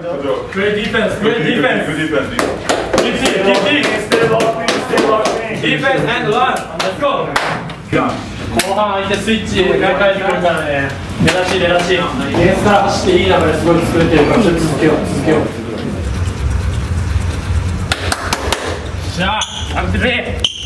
Great defense, great defense. Good defense. Keep it, keep it. Stay locked in, stay locked in. Defense and run. Let's go. 後半相手スイッチが返ってくるからね。出だし出だし。ディフェンスから走っていい流れすごい作れてるからちょっと続けよう続けよう。しゃあ、食べてくれ。